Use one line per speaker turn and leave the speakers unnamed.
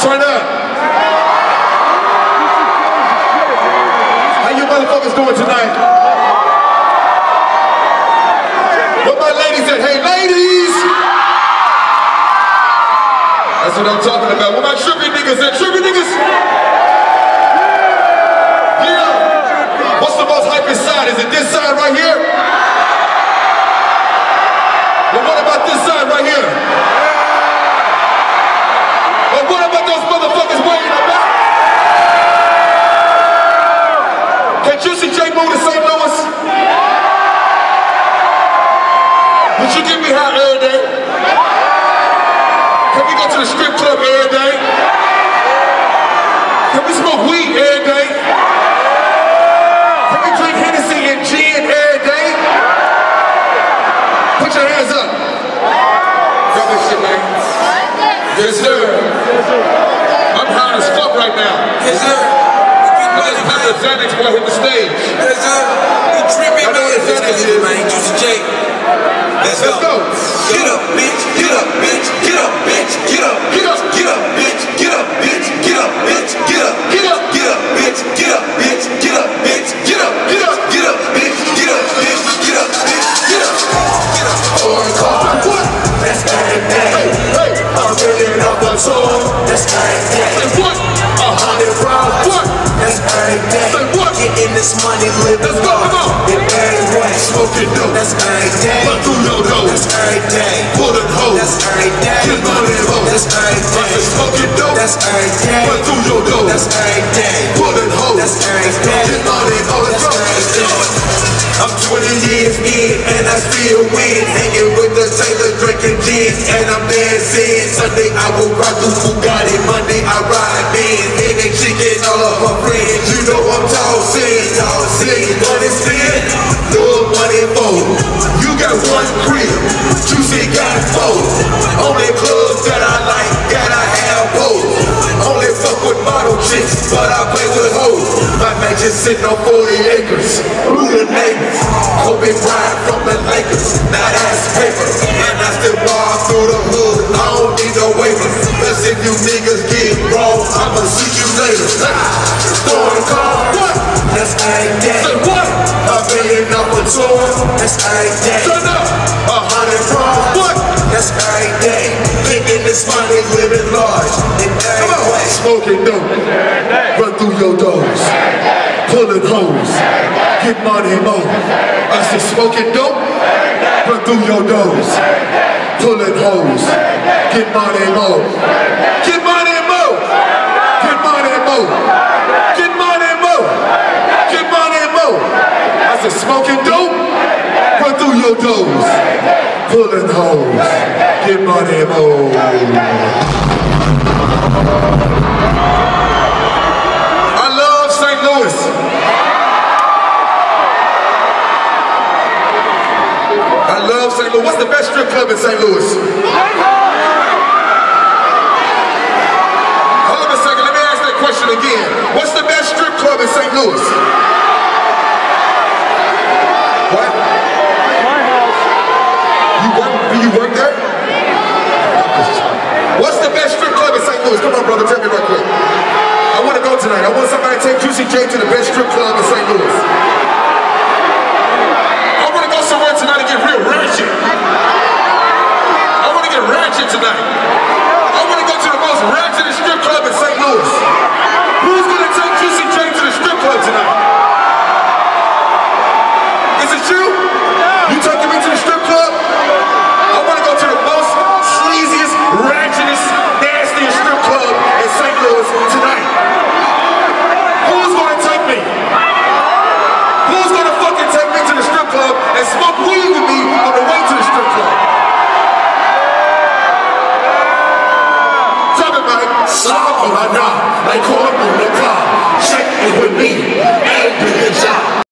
Turn up. How you motherfuckers doing tonight? Where my ladies at? Hey, ladies! That's what I'm talking about. Where my trippy niggas at? Trippy niggas? Yeah. What's the most hypest side? Is it this side right here? But what about this side right here? But what about those motherfuckers way in the back? Can Juicy J move to St. Louis? Would you give me high every day? Can we go to the strip club every day? Can we smoke weed every day? Can we drink Hennessy and gin every day? Put your hands up. Drop that shit, man. Yes, sir. I'm high as fuck right now.
Yes, sir.
I just popped Xanax before I hit the stage.
You tripping,
I know
man.
what the Xanax
Let's
is.
go, man. Juicy J. Let's,
Let's go.
Get up, bitch. Get up, bitch. Get up, bitch. Get up.
Get up.
Get up, bitch. Get up, bitch. Get up, bitch. Get up.
Get up.
Get up, bitch. Get up, bitch. Get up, bitch. Get up.
Get up.
Get up, bitch. Get up, bitch. Get up, bitch. Get up. Get up.
What?
That's day.
Hey, hey.
I'm up a song. That's every day.
Say what?
This money, living
Let's go, come on.
In every way.
Smoking dope.
That's every day.
Run through your
That's
nose.
every day.
Pulling hoes.
That's every day.
Get money hoes.
That's every day.
smoking dope.
That's every day.
Run through your nose.
That's every day.
Pulling hoes.
That's every day.
Get money hoes.
That's every day. I'm 20 years in and I still win. Hanging with the Taylor, drinking gin, and I'm dancing. Sunday I will ride through Bugatti. Monday I You got one crib. Juicy got four. Only clubs that I like, I have both. Only fuck with model chicks, but I play with hoes. My mansion sitting on 40 acres. Who the neighbors? Kobe Bryant from the Lakers. Now that's paper. And I still bar through the hood. I don't need no waiver. Cause if you niggas get wrong, I'ma see you later. Throwing car. That's every day.
Say what?
A billion up a tour. That's every day.
Turn up.
A hundred rounds.
What?
That's every day. Getting this money, living large. In every
Come on.
way.
Smoking dope. Run through your doors. Pulling hoes. Get money more. I said smoking dope. Run through your doors. Pulling hoes. Get money more. Get money more. Get money more. Get money more. Get money more. I said smoking dope. Run through your. Pulling hoes. Get money. I love St. Louis. I love St. Louis. What's the best strip club in St. Louis? Hold on a second. Let me ask that question again. What's the best strip club in St. Louis? What? You work? Do you work there? What's the best strip in Come on, brother. Tell me right quick. I want to go tonight. I want somebody to take Juicy J to the best strip club in St. Louis. I want to go somewhere tonight and get
Slap on my like corn on the cob. Check it with me.